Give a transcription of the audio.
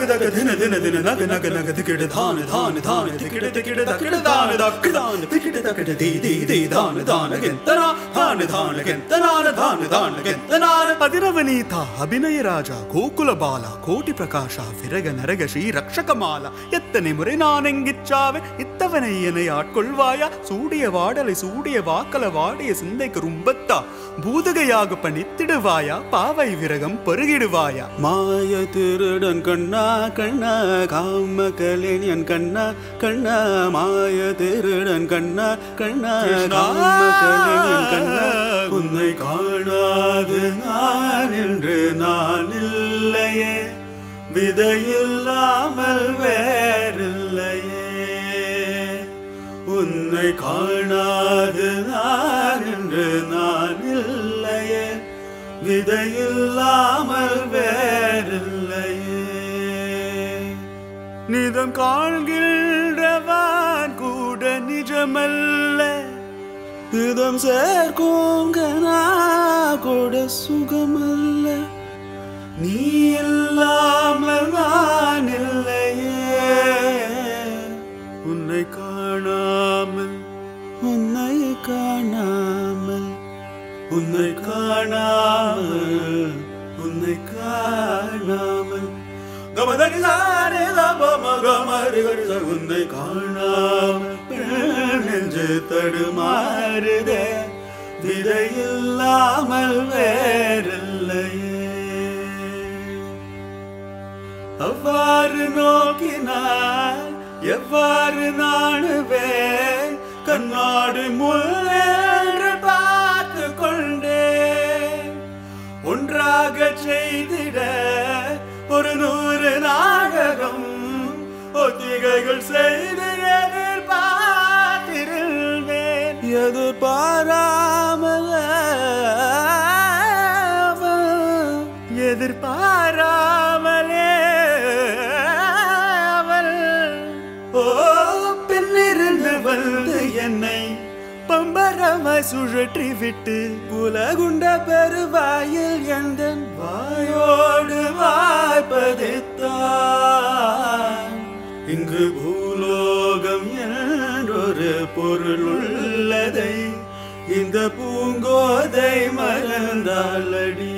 தக தக தின தின தின நக நக நக திக்கிட தான தான தான திக்கிட திக்கிட தக்கிட தான தக்கு தான திக்கிட தக்கிட தீ தீ தீ தான தான கெந்தனா தான தான கெந்தனான தான தான கெந்தனான பதிரவனீதா அபிநய ராஜா கோகுல பாலா கோட்டி பிரகாஷா விரக நரக ஸ்ரீ ரக்ஷகமாலா எத்தனை முறை நான் எங்கிச்சாவே இத்தவனை என்னை ஆட்கொள்வாயா சூடிய வாடலை சூடிய வாக்கல வாடிய சிந்தைக்கு ரும்பத்தா பூதகையாக பணித்திடுவாயா பாவை விரகம் பருகிடுவாயா மாய திருடன் கண்ணா கண்ணா காம கலைஞன் கண்ணா கண்ணா மாய திருடன் கண்ணா கண்ணா காம கலைஞன் கண்ணா உன்னை காணாது நான் என்று நான் இல்லையே. விதையில்லாமல் வேறில்லையே. உன்னை காணாது நான் என்று நான் இல்லையே. விதையில்லாமல் வேறில்லையே. நிதம் காண்கின்றவன் கூட நிஜமல்ல இதம் சேர்க்கும் கனா கூட சுகமல்ல நீ இல்லாமல் நான் இல்லையே உன்னை காணாமல் உன்னை காணாமல் உன்னை காணாமல் உன்னை காணாமல் கமதனி சாரே தபம கமரி கரிச உன்னை காணாமல் நெஞ்சு தடுமாறுதே விதையில்லாமல் வேறில்லையே. அவ்வாறு நோக்கினார் எவ்வாறு நாணுவே கண்ணாடு முள்ளென்று பார்த்து கொண்டே ஒன்றாக செய்திட ஒத்திகைகள் செய்து எதிர்பார்த்திருந்தேன். எதிர்பாராமல் எதிர்பாராமலே அவள். ஓ பின்னிருந்து வந்து என்னை பம்பரமாய் சுழற்றி விட்டு உலகுண்ட பெருவாயில் எந்த வாயோடு பூலோகம் என்றொரு பொருள் உள்ளதை இந்த பூங்கோதை மறந்தாலடி.